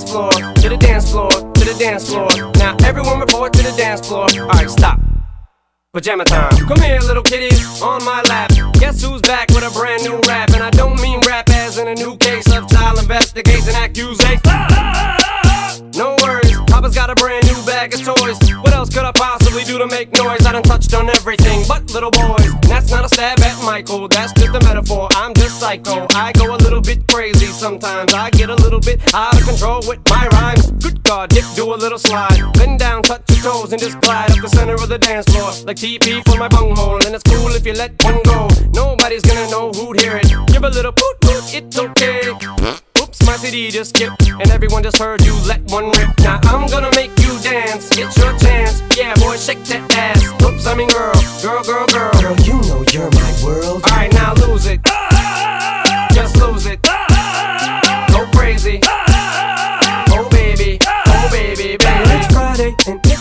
dance floor, to the dance floor, to the dance floor. Now everyone report to the dance floor. Alright, stop. Pajama time. Come here, little kitties, on my lap. Guess who's back with a brand new rap? And I don't mean rap as in a new case of child investigation accusation. No worries, Papa's got a brand new bag of toys. What else could I possibly do to make noise? I done touched on everything but little boys. And that's not a stab at Michael, that's just a metaphor. I'm just psycho. I go a little bit crazy sometimes. I get a little bit out of control with my rhymes. Good God, Dick, do a little slide. Bend down, touch your toes, and just glide up the center of the dance floor. Like TP for my bunghole. And it's cool if you let one go. Nobody's gonna know who'd hear it. Give a little poot poot, it's okay. Oops, my CD just skipped, and everyone just heard you let one rip. Now I'm gonna make you dance, get your chance. Yeah, boy, shake that ass. Oops, I mean girl, girl, girl, girl. Girl, you know you're my world.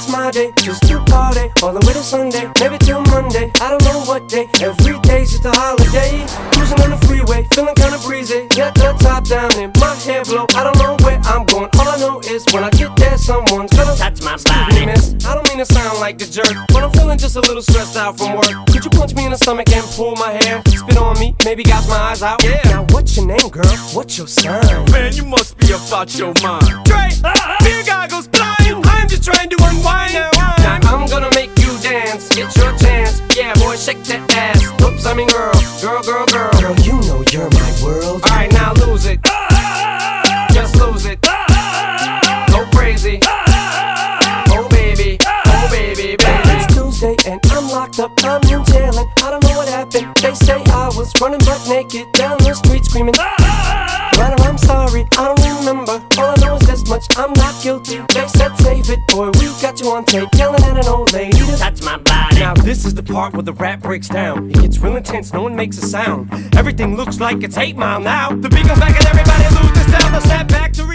It's my day, just to party all the way to Sunday, maybe till Monday. I don't know what day. Every day's just a holiday. Cruising on the freeway, feeling kinda breezy. Got the top down and my hair blow. I don't know where I'm going. All I know is when I get there, someone's gonna Touch my Excuse me, body. miss. I don't mean to sound like a jerk, but I'm feeling just a little stressed out from work. Could you punch me in the stomach and pull my hair? Spit on me, maybe gouge my eyes out. Yeah. Now what's your name, girl? What's your sign? Man, you must be about your mind. Dre, beer goggles blind. I'm just trying to shake that ass. Oops, I mean girl, girl, girl, girl. Girl, you know you're my world. Alright, now lose it. Just lose it. Go crazy. Oh baby, oh baby, baby. It's Tuesday and I'm locked up, I'm in jail and I don't know what happened. They say I was running butt naked down the street screaming. But I'm sorry, I don't remember. All I know is this much, I'm not guilty. Said save it, boy, we got you on tape yelling at an old lady. to- Touch my body. Now this is the part where the rap breaks down. It gets real intense, no one makes a sound. Everything looks like it's 8 Mile now. The beat goes back and everybody loses sound. The snap back to